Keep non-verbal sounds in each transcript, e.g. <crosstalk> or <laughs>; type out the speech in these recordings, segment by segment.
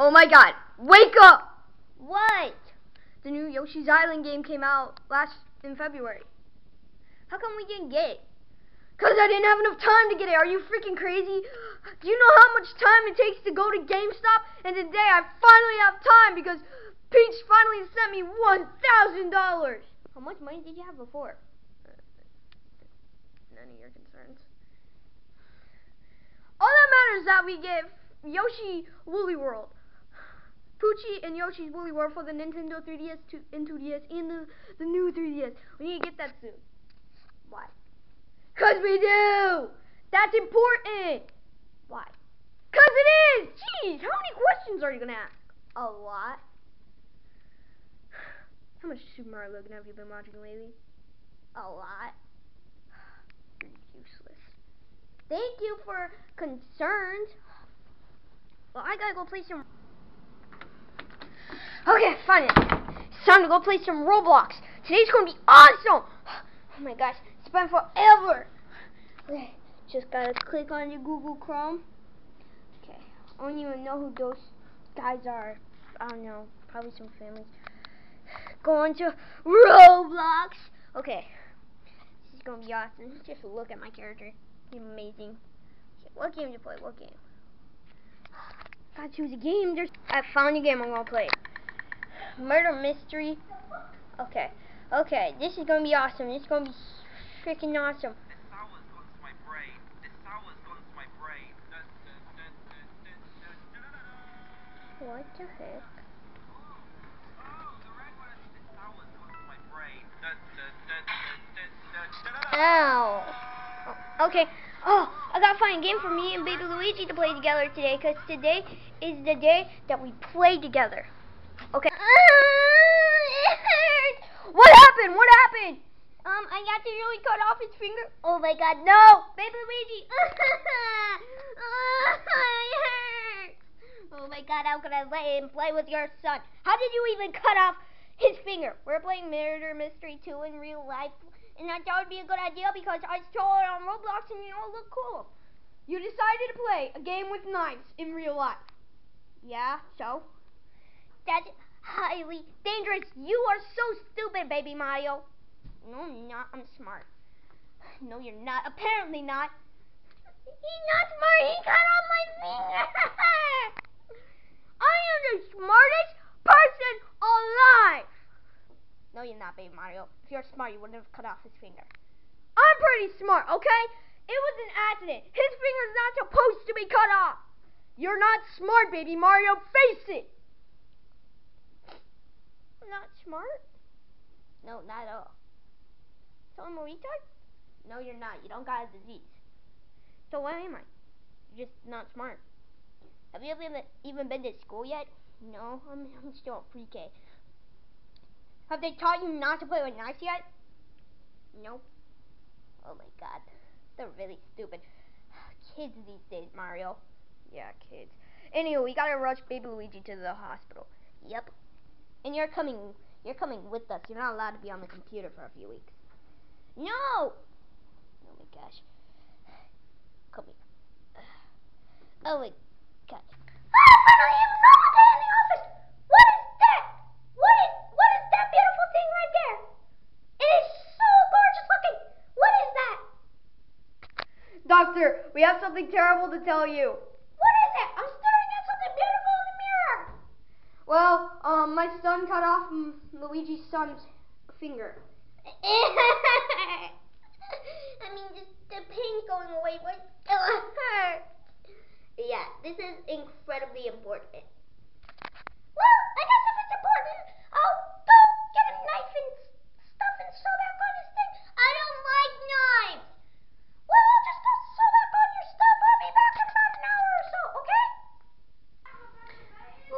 Oh my god, wake up! What? The new Yoshi's Island game came out last in February. How come we didn't get it? Cause I didn't have enough time to get it. Are you freaking crazy? Do you know how much time it takes to go to GameStop? And today I finally have time because Peach finally sent me one thousand dollars. How much money did you have before? Uh, none of your concerns. All that matters is that we get Yoshi Woolly World. Poochy and Yoshi's Woolly World for the Nintendo 3DS to, and 2DS and the, the new 3DS. We need to get that soon. Why? Cause we do! That's important! Why? Cause it is! Jeez, how many questions are you gonna ask? A lot. <sighs> How much Super Mario Logan have you been watching lately? A lot. <sighs> Useless. Thank you for concerns. Well, I gotta go play some. Okay, fine. It's time to go play some Roblox. Today's gonna be awesome! Oh my gosh, it's been forever! Okay, just gotta click on your Google Chrome. Okay, I don't even know who those guys are. I don't know, probably some families. Going to Roblox! Okay, this is gonna be awesome. Just look at my character. He's amazing. Okay, what game to play? What game? Gotta choose a game. There's I found a game I'm gonna play murder mystery. Okay. Okay, this is gonna be awesome. This is gonna be freaking awesome. What the heck? Ow. Oh, okay. Oh, I gotta find a game for me and Baby Luigi to play together today, because today is the day that we play together. Okay. it hurts. <laughs> What happened? What happened? Um, I got to really cut off his finger. Oh my god, no! Baby Luigi. <laughs> oh. Oh my god, how could I let him play with your son? How did you even cut off his finger? We're playing Murder Mystery 2 in real life. And I thought it would be a good idea because I saw it on Roblox and you all it looked cool. You decided to play a game with knives in real life. Yeah, so? That's highly dangerous. You are so stupid, baby Mario. No, I'm not. I'm smart. No, you're not. Apparently not. He's not smart. He cut off my finger. <laughs> I am the smartest person alive. no, you're not, baby Mario. If you're smart, you wouldn't have cut off his finger. I'm pretty smart, okay? It was an accident. His finger's not supposed to be cut off. You're not smart, baby Mario. Face it. Not smart? No, not at all. So I'm a retard? No, you're not. You don't got a disease. So what am I? You're just not smart. Have you ever even been to school yet? No, <laughs> I'm, I'm still at pre-K. Eh? Have they taught you not to play with knives yet? Nope. Oh my god. They're really stupid. <sighs> Kids these days, Mario. Yeah, kids. Anyway, we gotta rush baby Luigi to the hospital. Yep. And you're coming you're coming with us. You're not allowed to be on the computer for a few weeks. No! Oh my gosh. Come here. Oh my god. Ah, finally day in the office! What is that? What is that beautiful thing right there? It is so gorgeous looking! What is that? Doctor, we have something terrible to tell you. What is it? I'm staring at something beautiful in the mirror! Well, son cut off Luigi's son's finger. <laughs> I mean, just the pain's going away, but it hurts. Yeah, this is incredibly important.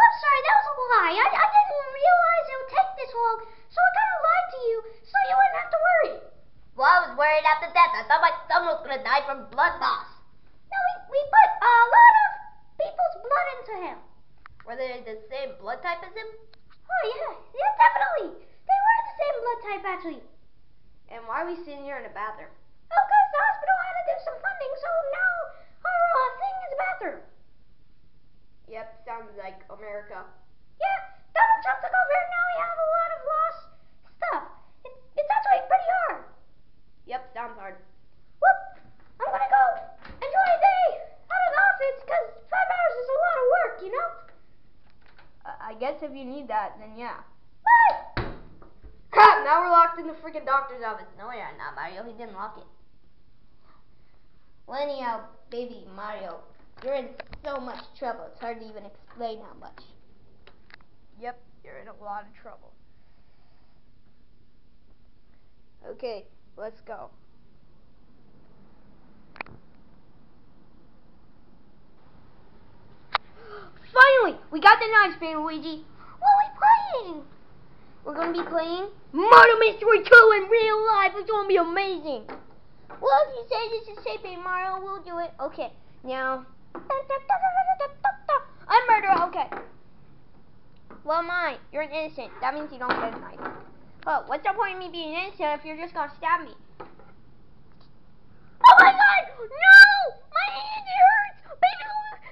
I'm sorry, that was a lie. I, I didn't realize it would take this long, so I kind of lied to you so you wouldn't have to worry. Well, I was worried after death. I thought my son was gonna die from blood loss. No, we, we put a lot of people's blood into him. Were they the same blood type as him? Oh, yeah, yeah, definitely. They were the same blood type, actually. And why are we sitting here in a bathroom? Oh, because the hospital had to do some funding, so now our uh, thing is a bathroom. Sounds like America. Yeah, Donald Trump took over, and now we have a lot of lost stuff. It, it's actually pretty hard. Yep, sounds hard. Whoop! I'm gonna go enjoy a day out of the office because five hours is a lot of work, you know? Uh, I guess if you need that, then yeah. Now we're locked in the freaking doctor's office. No, we are not, Mario. He didn't lock it. Well, anyhow, baby Mario, you're in so much trouble. It's hard to even explain how much. Yep, you're in a lot of trouble. Okay, let's go. <gasps> Finally, we got the knife spin, Luigi. What are we playing? We're gonna be playing. Murder Mystery 2 in real life. It's gonna be amazing. Well, if you say this is safe, Baby Mario, we'll do it. Okay, now. I'm murderer, okay. Well, mine, you're an innocent. That means you don't get a knife. Oh, what's the point of me being innocent if you're just gonna stab me? Oh my god! No! My hand hurts! Baby,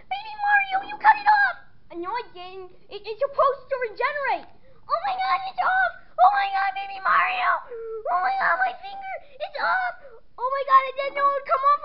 baby Mario, you cut it off! No, I didn't. It, it's supposed to regenerate. Oh my god, it's off! Oh my god, baby Mario! Oh my god, my finger! It's off! Oh my god, I didn't know it would come on